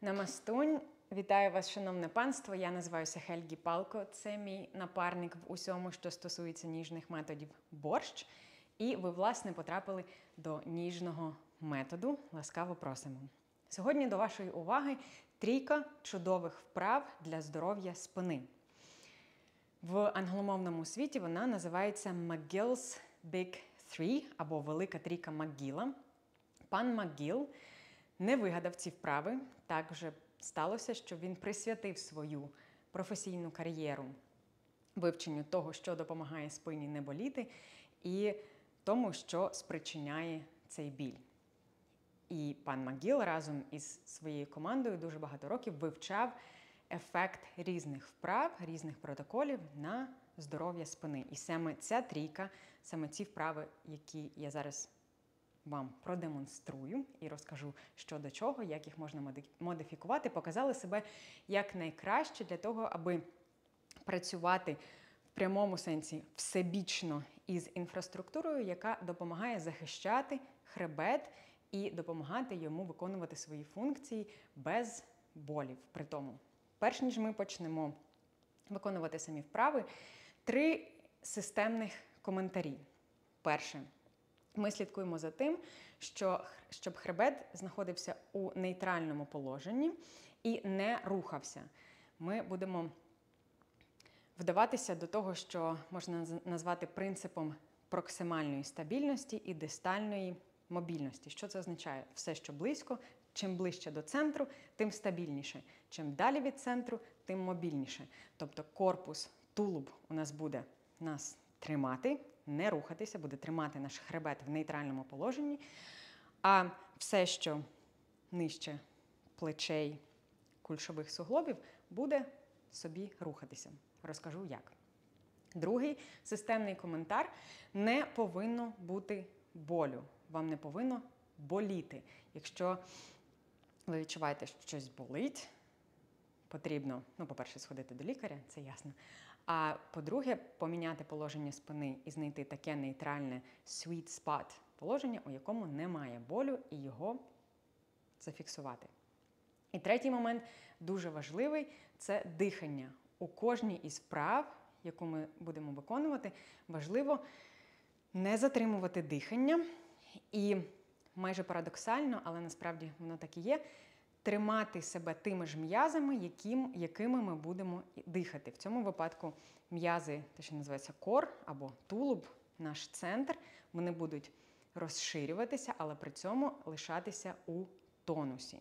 Намастунь. Вітаю вас, шановне панство. Я називаюся Хельгі Палко. Це мій напарник в усьому, що стосується ніжних методів борщ. І ви, власне, потрапили до ніжного методу. Ласкаво просимо. Сьогодні до вашої уваги трійка чудових вправ для здоров'я спини. В англомовному світі вона називається McGill's Big Three або Велика трійка МакГіла. Пан МакГіл не вигадав ці вправи. Так вже сталося, що він присвятив свою професійну кар'єру вивченню того, що допомагає спині не боліти, і тому, що спричиняє цей біль. І пан МакГіл разом із своєю командою дуже багато років вивчав ефект різних вправ, різних протоколів на здоров'я спини. І саме ця трійка, саме ці вправи, які я зараз вам продемонструю і розкажу, що до чого, як їх можна модифікувати, показали себе як найкраще для того, аби працювати в прямому сенсі всебічно із інфраструктурою, яка допомагає захищати хребет і допомагати йому виконувати свої функції без болів. При тому, перш ніж ми почнемо виконувати самі вправи, три системних коментарі. Перше. Ми слідкуємо за тим, що, щоб хребет знаходився у нейтральному положенні і не рухався. Ми будемо вдаватися до того, що можна назвати принципом проксимальної стабільності і дистальної мобільності. Що це означає? Все, що близько, чим ближче до центру, тим стабільніше. Чим далі від центру, тим мобільніше. Тобто корпус, тулуб у нас буде нас тримати, не рухатися, буде тримати наш хребет в нейтральному положенні. А все, що нижче плечей кульшових суглобів, буде собі рухатися. Розкажу як. Другий системний коментар: не повинно бути болю. Вам не повинно боліти. Якщо ви відчуваєте, що щось болить, потрібно, ну, по-перше, сходити до лікаря, це ясно. А по-друге, поміняти положення спини і знайти таке нейтральне sweet spot положення, у якому немає болю, і його зафіксувати. І третій момент дуже важливий це дихання. У кожній із вправ, яку ми будемо виконувати, важливо не затримувати дихання. І майже парадоксально, але насправді воно так і є тримати себе тими ж м'язами, яким, якими ми будемо дихати. В цьому випадку м'язи, те, що називається кор або тулуб, наш центр, вони будуть розширюватися, але при цьому лишатися у тонусі.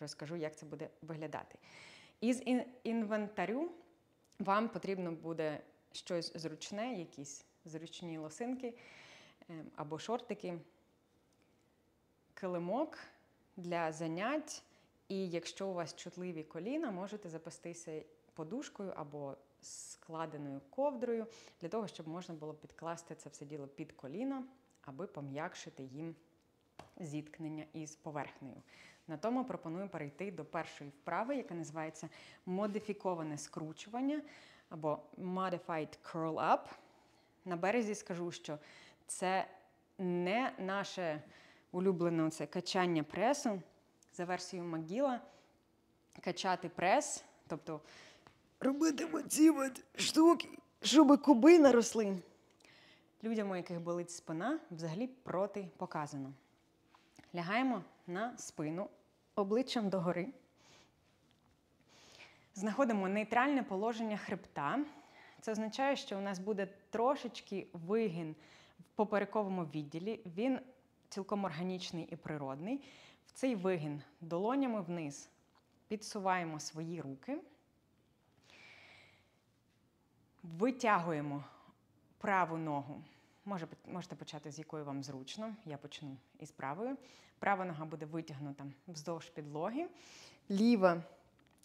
Розкажу, як це буде виглядати. Із інвентарю вам потрібно буде щось зручне, якісь зручні лосинки ем, або шортики, килимок для занять. І якщо у вас чутливі коліна, можете запастися подушкою або складеною ковдрою, для того, щоб можна було підкласти це все діло під коліно, аби пом'якшити їм зіткнення із поверхнею. На тому пропоную перейти до першої вправи, яка називається модифіковане скручування або Modified Curl Up. На березі скажу, що це не наше улюблене це качання пресу. За версією Магіла, качати прес, тобто робити оці штуки, щоб куби наросли. Людям, у яких болить спина, взагалі протипоказано. Лягаємо на спину обличчям догори. Знаходимо нейтральне положення хребта. Це означає, що у нас буде трошечки вигін в поперековому відділі. Він цілком органічний і природний. В цей вигін долонями вниз підсуваємо свої руки, витягуємо праву ногу. Може, Можете почати з якою вам зручно. Я почну із правою. Права нога буде витягнута вздовж підлоги. Ліва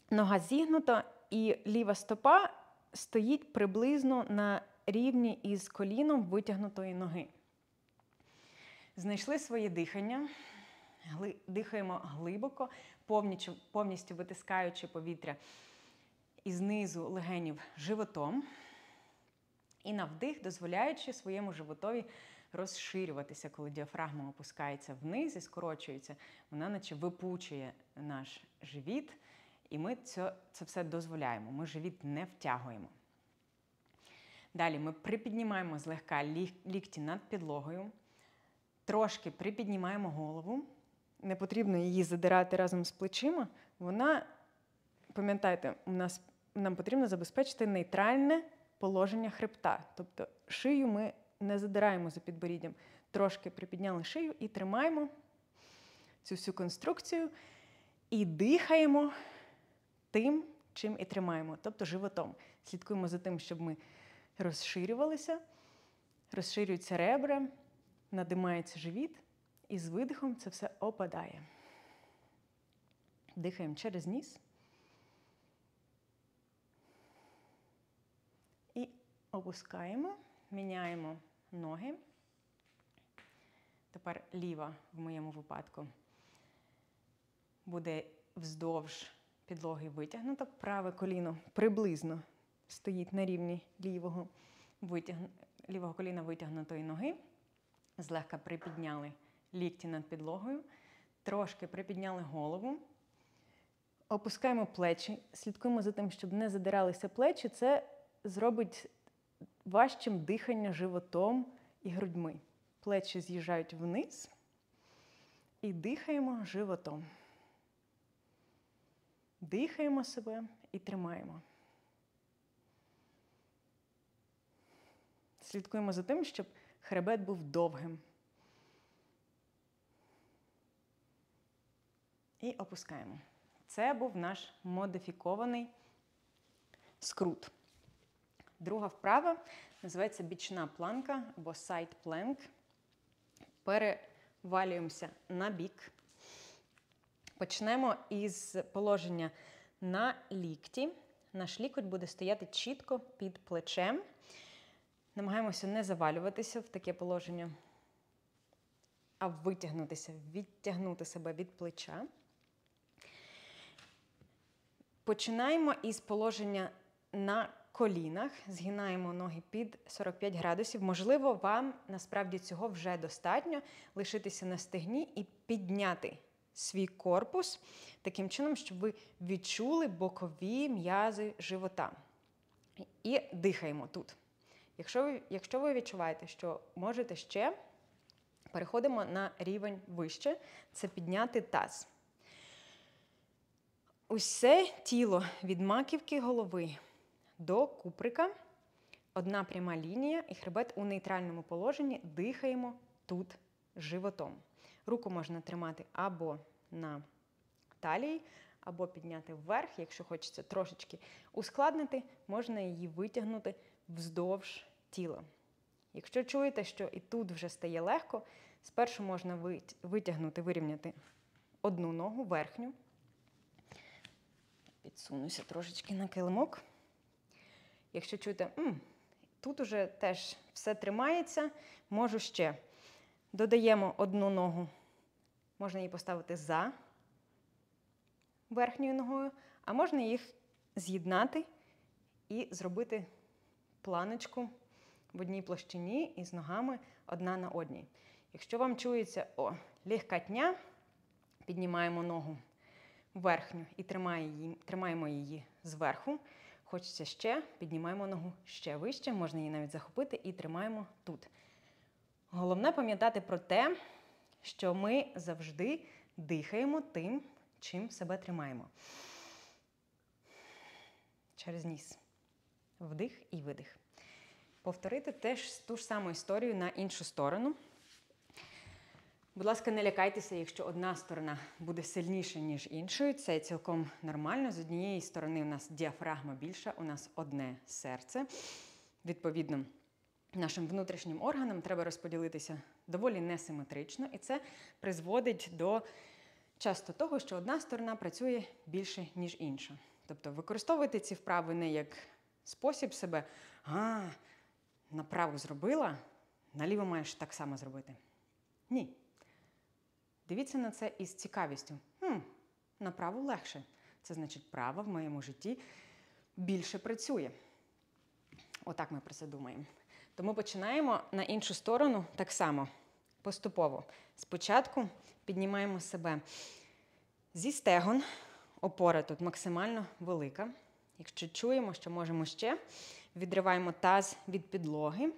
нога зігнута, і ліва стопа стоїть приблизно на рівні із коліном витягнутої ноги. Знайшли своє дихання, дихаємо глибоко, повністю, витискаючи повітря із низу легенів животом. І на вдих, дозволяючи своєму животові розширюватися, коли діафрагма опускається вниз і скорочується. Вона наче випучує наш живіт, і ми це, це все дозволяємо. Ми живіт не втягуємо. Далі ми припіднімаємо злегка лікті над підлогою, трошки припіднімаємо голову. Не потрібно її задирати разом з плечима. Вона, пам'ятайте, у нас нам потрібно забезпечити нейтральне положення хребта. Тобто шию ми не задираємо за підборіддям. Трошки припідняли шию і тримаємо цю всю конструкцію і дихаємо тим, чим і тримаємо, тобто животом. Слідкуємо за тим, щоб ми розширювалися, розширюються ребра, надимається живіт, і з видихом це все опадає. Дихаємо через ніс. І опускаємо, міняємо ноги. Тепер ліва в моєму випадку буде вздовж підлоги витягнута, праве коліно приблизно стоїть на рівні лівого, витяг... лівого коліна витягнутої ноги. Злегка припідняли лікті над підлогою, трошки припідняли голову, опускаємо плечі, слідкуємо за тим, щоб не задиралися плечі. Це зробить важчим дихання животом і грудьми. Плечі з'їжджають вниз і дихаємо животом. Дихаємо себе і тримаємо. Слідкуємо за тим, щоб хребет був довгим. І опускаємо. Це був наш модифікований скрут. Друга вправа називається бічна планка або side plank. Перевалюємося на бік. Почнемо із положення на лікті. Наш лікоть буде стояти чітко під плечем. Намагаємося не завалюватися в таке положення, а витягнутися, відтягнути себе від плеча. Починаємо із положення на колінах, згинаємо ноги під 45 градусів. Можливо, вам насправді цього вже достатньо лишитися на стегні і підняти свій корпус таким чином, щоб ви відчули бокові м'язи живота. І дихаємо тут. Якщо ви, Якщо ви відчуваєте, що можете ще, переходимо на рівень вище це підняти таз. Усе тіло від маківки голови до куприка. Одна пряма лінія і хребет у нейтральному положенні дихаємо тут животом. Руку можна тримати або на талії, або підняти вверх. Якщо хочеться трошечки ускладнити, можна її витягнути вздовж тіла. Якщо чуєте, що і тут вже стає легко, спершу можна витягнути, вирівняти одну ногу верхню. Підсунуся трошечки на килимок. Якщо чуєте, тут уже теж все тримається, можу ще. Додаємо одну ногу, можна її поставити за верхньою ногою, а можна їх з'єднати і зробити планочку в одній площині із ногами одна на одній. Якщо вам чується о, легкатня, піднімаємо ногу верхню і тримаємо її зверху. Хочеться ще, піднімаємо ногу ще вище, можна її навіть захопити і тримаємо тут. Головне пам'ятати про те, що ми завжди дихаємо тим, чим себе тримаємо. Через ніс. Вдих і видих. Повторити теж ту ж саму історію на іншу сторону. Будь ласка, не лякайтеся, якщо одна сторона буде сильніша, ніж іншою. Це цілком нормально. З однієї сторони у нас діафрагма більша, у нас одне серце. Відповідно, нашим внутрішнім органам треба розподілитися доволі несиметрично, і це призводить до часто того, що одна сторона працює більше, ніж інша. Тобто використовуйте ці вправи не як спосіб себе, а направо зробила, наліво маєш так само зробити. Ні. Дивіться на це із цікавістю. Хм, Направо легше. Це значить, право в моєму житті більше працює. Отак ми про це думаємо. Тому починаємо на іншу сторону так само, поступово. Спочатку піднімаємо себе зі стегон. Опора тут максимально велика. Якщо чуємо, що можемо ще, відриваємо таз від підлоги.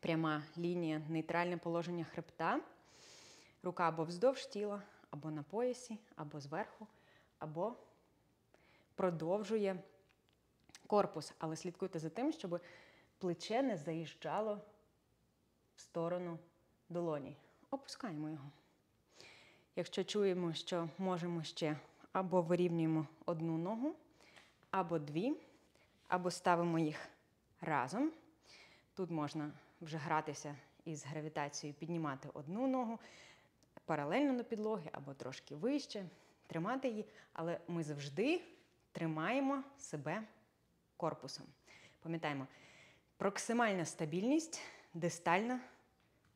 Пряма лінія, нейтральне положення хребта. Рука або вздовж тіла, або на поясі, або зверху, або продовжує корпус. Але слідкуйте за тим, щоб плече не заїжджало в сторону долоні. Опускаємо його. Якщо чуємо, що можемо ще або вирівнюємо одну ногу, або дві, або ставимо їх разом. Тут можна вже гратися із гравітацією, піднімати одну ногу паралельно до підлоги або трошки вище, тримати її, але ми завжди тримаємо себе корпусом. Пам'ятаємо, проксимальна стабільність, дистальна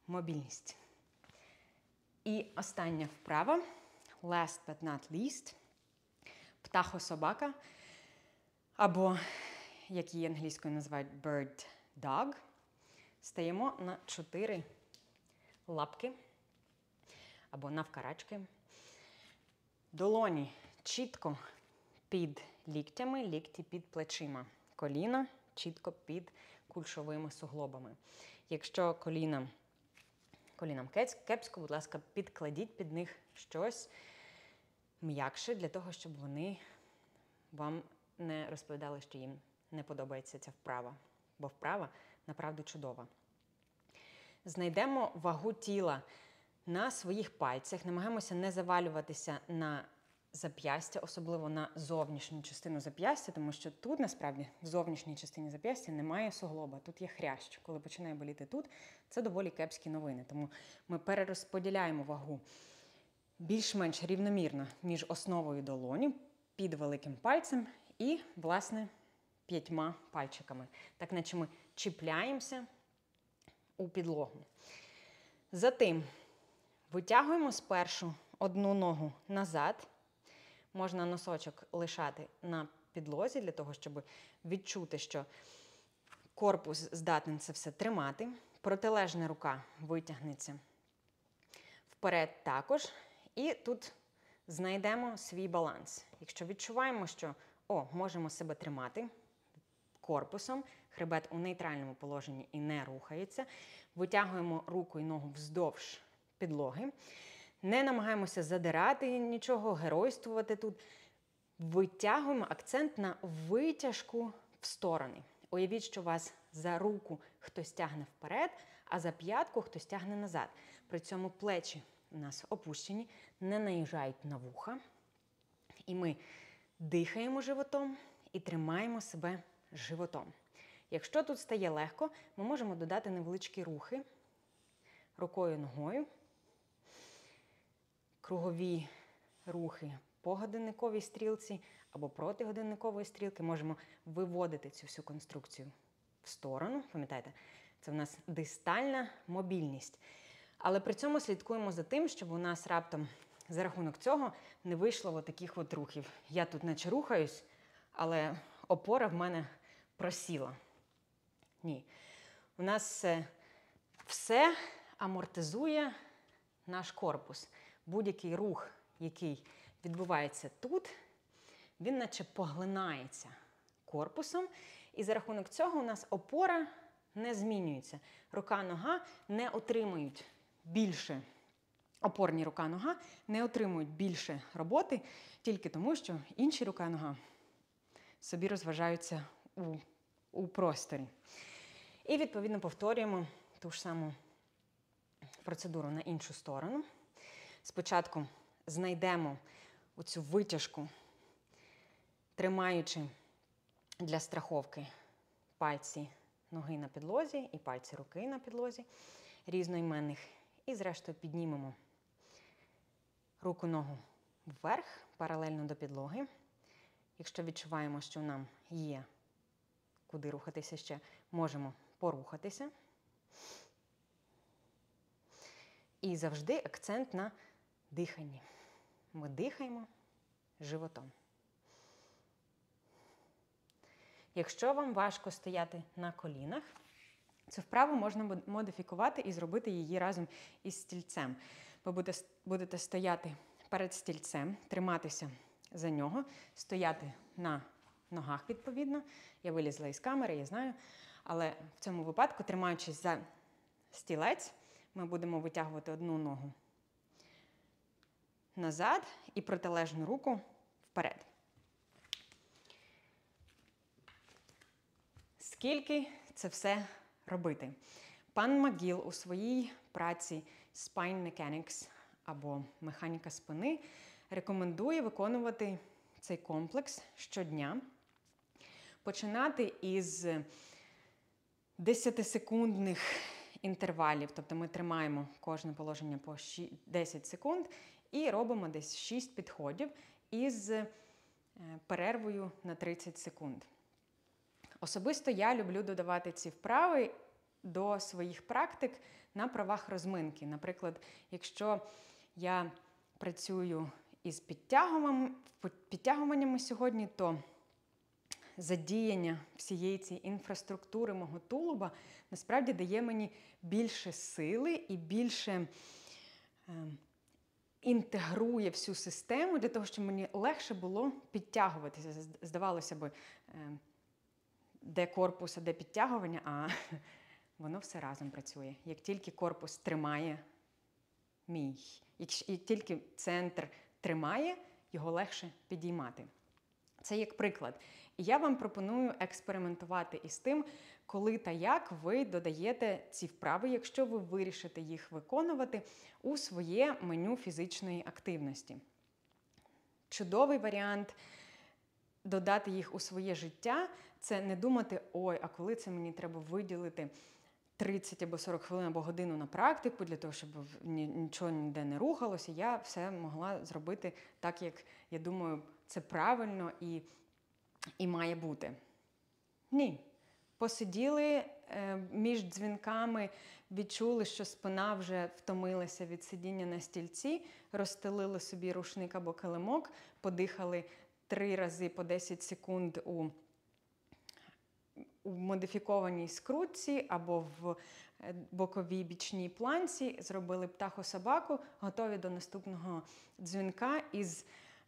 мобільність. І остання вправа, last but not least, птахособака, або, як її англійською називають, bird dog. Стаємо на чотири лапки або навкарачки. Долоні чітко під ліктями, лікті під плечима. Коліна чітко під кульшовими суглобами. Якщо коліна, колінам кепсько, будь ласка, підкладіть під них щось м'якше, для того, щоб вони вам не розповідали, що їм не подобається ця вправа. Бо вправа направду чудова. Знайдемо вагу тіла на своїх пальцях, намагаємося не завалюватися на зап'ястя, особливо на зовнішню частину зап'ястя, тому що тут насправді в зовнішній частині зап'ястя немає суглоба, тут є хрящ. Коли починає боліти тут, це доволі кепські новини. Тому ми перерозподіляємо вагу більш-менш рівномірно між основою долоні під великим пальцем і, власне, п'ятьма пальчиками. Так наче ми чіпляємося у підлогу. Затим витягуємо спершу одну ногу назад. Можна носочок лишати на підлозі, для того, щоб відчути, що корпус здатний це все тримати. Протилежна рука витягнеться вперед також. І тут знайдемо свій баланс. Якщо відчуваємо, що о, можемо себе тримати корпусом, хребет у нейтральному положенні і не рухається, витягуємо руку і ногу вздовж підлоги. Не намагаємося задирати нічого, геройствувати тут. Витягуємо акцент на витяжку в сторони. Уявіть, що вас за руку хтось тягне вперед, а за п'ятку хтось тягне назад. При цьому плечі у нас опущені, не наїжджають на вуха. І ми дихаємо животом і тримаємо себе животом. Якщо тут стає легко, ми можемо додати невеличкі рухи рукою ногою, кругові рухи по годинниковій стрілці або проти годинникової стрілки. Можемо виводити цю всю конструкцію в сторону. Пам'ятаєте, це в нас дистальна мобільність. Але при цьому слідкуємо за тим, щоб у нас раптом за рахунок цього не вийшло таких от рухів. Я тут наче рухаюсь, але опора в мене просіла. Ні. У нас все амортизує наш корпус. Будь-який рух, який відбувається тут, він наче поглинається корпусом. І за рахунок цього у нас опора не змінюється. Рука-нога не отримують більше, опорні рука-нога не отримують більше роботи тільки тому, що інші рука-нога собі розважаються у, у просторі. І, відповідно, повторюємо ту ж саму процедуру на іншу сторону. Спочатку знайдемо оцю витяжку, тримаючи для страховки пальці ноги на підлозі і пальці руки на підлозі різноіменних. І, зрештою, піднімемо руку ногу вверх, паралельно до підлоги. Якщо відчуваємо, що нам є куди рухатися ще, можемо порухатися. І завжди акцент на диханні. Ми дихаємо животом. Якщо вам важко стояти на колінах, Цю вправу можна модифікувати і зробити її разом із стільцем. Ви будете, стояти перед стільцем, триматися за нього, стояти на ногах відповідно. Я вилізла із камери, я знаю. Але в цьому випадку, тримаючись за стілець, ми будемо витягувати одну ногу назад і протилежну руку вперед. Скільки це все робити? Пан Магіл у своїй праці Spine Mechanics або механіка спини рекомендує виконувати цей комплекс щодня, починати із 10-секундних інтервалів, тобто ми тримаємо кожне положення по 10 секунд і робимо десь 6 підходів із е, перервою на 30 секунд. Особисто я люблю додавати ці вправи до своїх практик на правах розминки. Наприклад, якщо я працюю із підтягуваннями сьогодні, то задіяння всієї цієї інфраструктури мого тулуба насправді дає мені більше сили і більше е, інтегрує всю систему для того, щоб мені легше було підтягуватися. Здавалося би, е, де корпус, а де підтягування, а воно все разом працює. Як тільки корпус тримає мій, як, тільки центр тримає, його легше підіймати. Це як приклад. І я вам пропоную експериментувати із тим, коли та як ви додаєте ці вправи, якщо ви вирішите їх виконувати у своє меню фізичної активності. Чудовий варіант додати їх у своє життя це не думати, ой, а коли це мені треба виділити 30 або 40 хвилин або годину на практику для того, щоб нічого ніде не рухалося, я все могла зробити так, як я думаю, це правильно і, і має бути. Ні. Посиділи е, між дзвінками, відчули, що спина вже втомилася від сидіння на стільці, розстелили собі рушник або килимок, подихали три рази по 10 секунд у, у модифікованій скрутці або в е, боковій бічній планці, зробили птаху-собаку, готові до наступного дзвінка із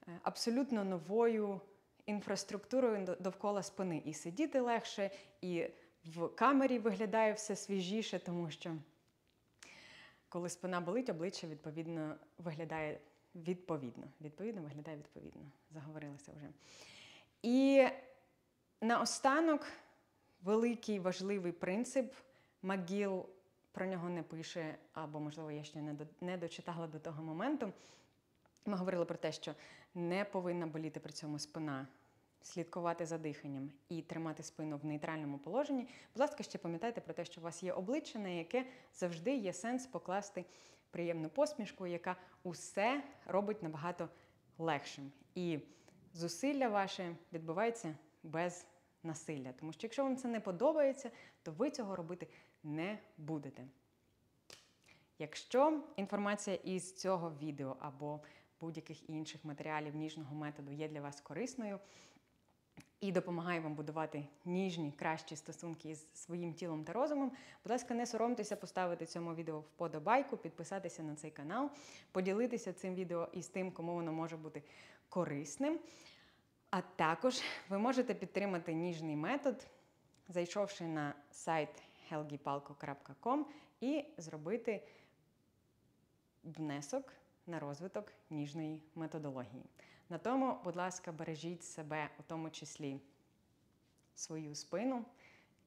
е, абсолютно новою інфраструктурою довкола спини. І сидіти легше, і в камері виглядає все свіжіше, тому що коли спина болить, обличчя відповідно виглядає відповідно. Відповідно виглядає відповідно. Заговорилася вже. І наостанок великий важливий принцип. Магіл про нього не пише, або, можливо, я ще не, дочитала до того моменту. Ми говорили про те, що не повинна боліти при цьому спина, слідкувати за диханням і тримати спину в нейтральному положенні. Будь ласка, ще пам'ятайте про те, що у вас є обличчя, на яке завжди є сенс покласти приємну посмішку, яка усе робить набагато легшим. І зусилля ваше відбувається без насилля. Тому що якщо вам це не подобається, то ви цього робити не будете. Якщо інформація із цього відео або будь-яких інших матеріалів ніжного методу є для вас корисною і допомагає вам будувати ніжні, кращі стосунки із своїм тілом та розумом, будь ласка, не соромтеся поставити цьому відео вподобайку, підписатися на цей канал, поділитися цим відео із тим, кому воно може бути корисним. А також ви можете підтримати ніжний метод, зайшовши на сайт helgipalko.com і зробити внесок на розвиток ніжної методології. На тому, будь ласка, бережіть себе, у тому числі свою спину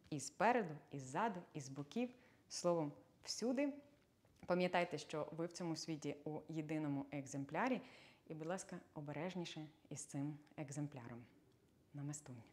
і спереду, і ззаду, і з боків, словом, всюди. Пам'ятайте, що ви в цьому світі у єдиному екземплярі, і, будь ласка, обережніше із цим екземпляром. Намастунь.